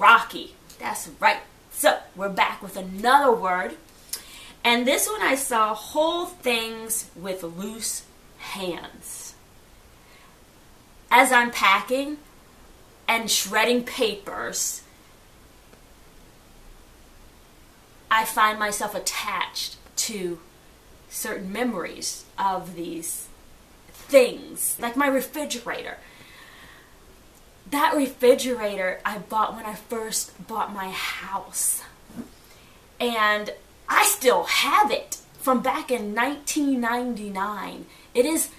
rocky. That's right. So we're back with another word. And this one I saw hold things with loose hands. As I'm packing and shredding papers, I find myself attached to certain memories of these things, like my refrigerator. That refrigerator I bought when I first bought my house. And I still have it from back in 1999. It is,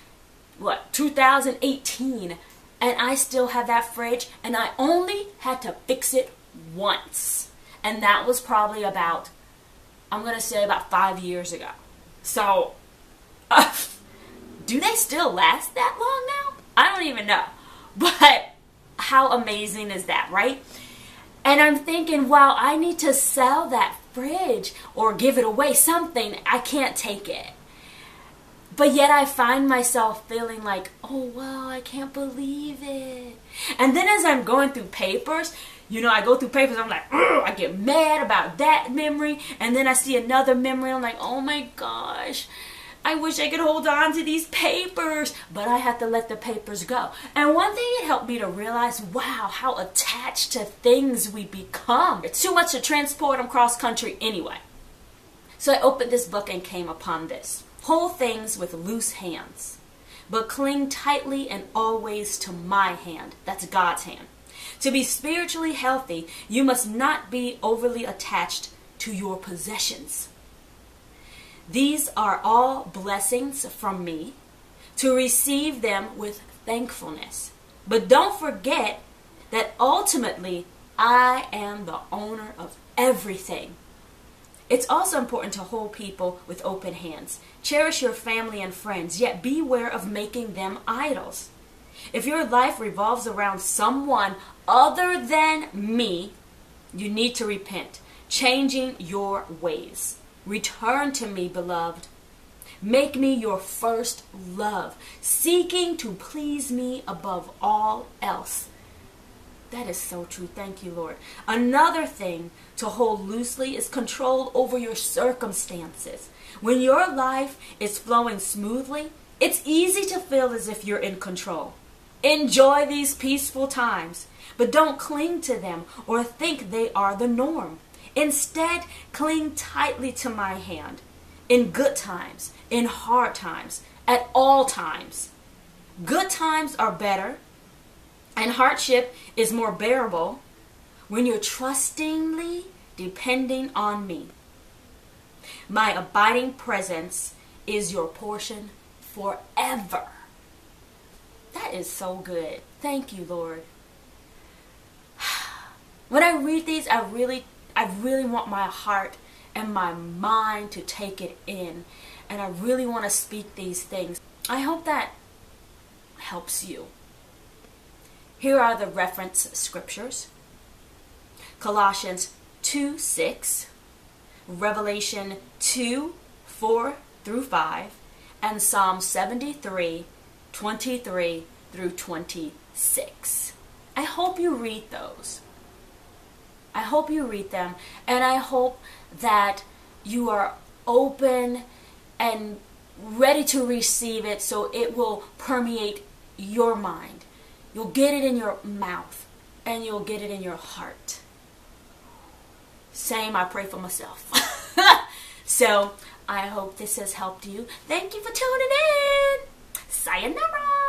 what, 2018. And I still have that fridge, and I only had to fix it once. And that was probably about, I'm going to say about five years ago. So, uh, do they still last that long now? I don't even know. But how amazing is that, right? And I'm thinking, wow, I need to sell that fridge or give it away, something. I can't take it. But yet I find myself feeling like, oh wow, I can't believe it. And then as I'm going through papers, you know, I go through papers, I'm like, I get mad about that memory. And then I see another memory, I'm like, oh my gosh. I wish I could hold on to these papers, but I have to let the papers go. And one thing it helped me to realize, wow, how attached to things we become. It's too much to transport them cross country anyway. So I opened this book and came upon this. Hold things with loose hands, but cling tightly and always to my hand. That's God's hand. To be spiritually healthy, you must not be overly attached to your possessions. These are all blessings from me to receive them with thankfulness. But don't forget that ultimately I am the owner of everything. It's also important to hold people with open hands. Cherish your family and friends, yet beware of making them idols. If your life revolves around someone other than me, you need to repent, changing your ways. Return to me, beloved. Make me your first love, seeking to please me above all else. That is so true. Thank you, Lord. Another thing to hold loosely is control over your circumstances. When your life is flowing smoothly, it's easy to feel as if you're in control. Enjoy these peaceful times, but don't cling to them or think they are the norm. Instead, cling tightly to my hand in good times, in hard times, at all times. Good times are better, and hardship is more bearable when you're trustingly depending on me. My abiding presence is your portion forever. That is so good. Thank you, Lord. When I read these, I really I really want my heart and my mind to take it in. And I really want to speak these things. I hope that helps you. Here are the reference scriptures Colossians 2 6, Revelation 2 4 through 5, and Psalm 73 23 through 26. I hope you read those. I hope you read them and I hope that you are open and ready to receive it so it will permeate your mind. You'll get it in your mouth and you'll get it in your heart. Same, I pray for myself. so I hope this has helped you. Thank you for tuning in. Sayonara.